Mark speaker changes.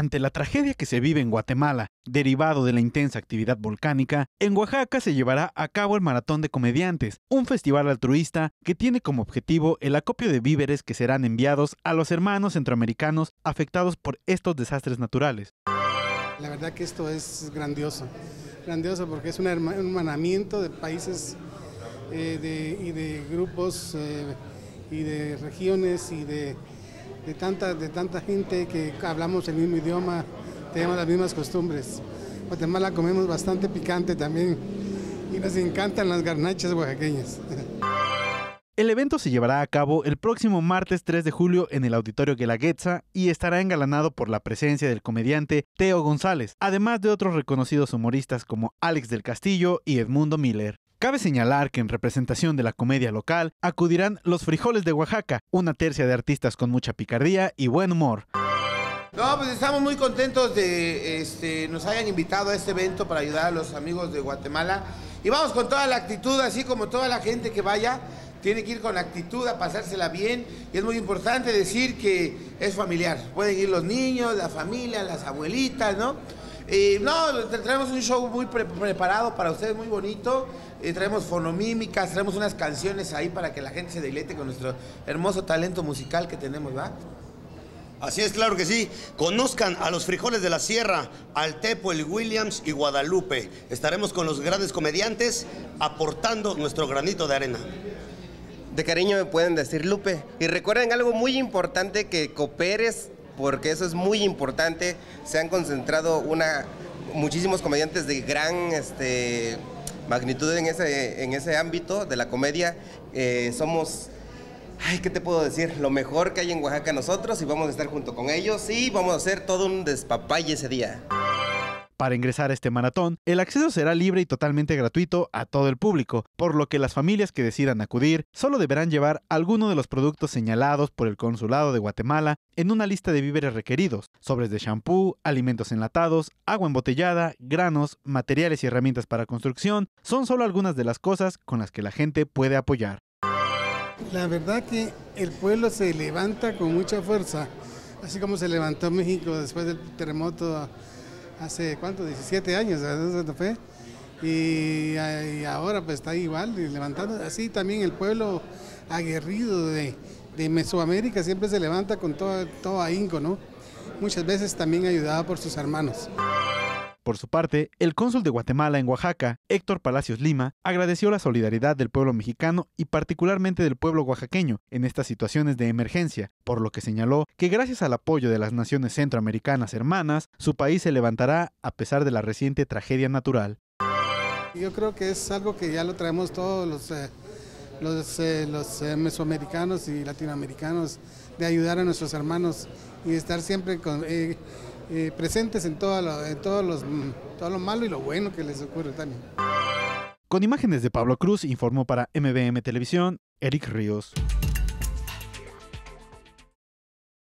Speaker 1: Ante la tragedia que se vive en Guatemala, derivado de la intensa actividad volcánica, en Oaxaca se llevará a cabo el Maratón de Comediantes, un festival altruista que tiene como objetivo el acopio de víveres que serán enviados a los hermanos centroamericanos afectados por estos desastres naturales.
Speaker 2: La verdad que esto es grandioso, grandioso porque es un hermanamiento de países eh, y de grupos eh, y de regiones y de de tanta, de tanta gente que hablamos el mismo idioma, tenemos las mismas costumbres. Guatemala comemos bastante picante también y nos encantan las garnachas oaxaqueñas.
Speaker 1: El evento se llevará a cabo el próximo martes 3 de julio en el Auditorio Guelaguetza y estará engalanado por la presencia del comediante Teo González, además de otros reconocidos humoristas como Alex del Castillo y Edmundo Miller. Cabe señalar que en representación de la comedia local acudirán Los Frijoles de Oaxaca, una tercia de artistas con mucha picardía y buen humor.
Speaker 3: No, pues estamos muy contentos de este, nos hayan invitado a este evento para ayudar a los amigos de Guatemala. Y vamos con toda la actitud, así como toda la gente que vaya, tiene que ir con actitud a pasársela bien. Y es muy importante decir que es familiar. Pueden ir los niños, la familia, las abuelitas, ¿no? Y no, traemos un show muy preparado para ustedes, muy bonito. Y traemos fonomímicas, traemos unas canciones ahí para que la gente se deleite con nuestro hermoso talento musical que tenemos, ¿va?
Speaker 4: Así es, claro que sí. Conozcan a los frijoles de la sierra, al Tepo, el Williams y Guadalupe. Estaremos con los grandes comediantes aportando nuestro granito de arena.
Speaker 5: De cariño me pueden decir Lupe. Y recuerden algo muy importante que cooperes, porque eso es muy importante. Se han concentrado una, muchísimos comediantes de gran este, magnitud en ese, en ese ámbito de la comedia. Eh, somos, ay, ¿qué te puedo decir? Lo mejor que hay en Oaxaca nosotros y vamos a estar junto con ellos y vamos a hacer todo un despapalle ese día.
Speaker 1: Para ingresar a este maratón, el acceso será libre y totalmente gratuito a todo el público, por lo que las familias que decidan acudir solo deberán llevar alguno de los productos señalados por el Consulado de Guatemala en una lista de víveres requeridos, sobres de shampoo, alimentos enlatados, agua embotellada, granos, materiales y herramientas para construcción, son solo algunas de las cosas con las que la gente puede apoyar.
Speaker 2: La verdad que el pueblo se levanta con mucha fuerza, así como se levantó México después del terremoto hace cuánto, 17 años, ¿no fue? Y, y, ahora pues está igual, levantando, así también el pueblo aguerrido de, de Mesoamérica siempre se levanta con todo, todo ahínco, ¿no? Muchas veces también ayudado por sus hermanos.
Speaker 1: Por su parte, el cónsul de Guatemala en Oaxaca, Héctor Palacios Lima, agradeció la solidaridad del pueblo mexicano y particularmente del pueblo oaxaqueño en estas situaciones de emergencia, por lo que señaló que gracias al apoyo de las naciones centroamericanas hermanas, su país se levantará a pesar de la reciente tragedia natural.
Speaker 2: Yo creo que es algo que ya lo traemos todos los, eh, los, eh, los eh, mesoamericanos y latinoamericanos de ayudar a nuestros hermanos y estar siempre con eh, presentes en, todo lo, en todos los, todo lo malo y lo bueno que les ocurre también.
Speaker 1: Con imágenes de Pablo Cruz, informó para MBM Televisión, Eric Ríos.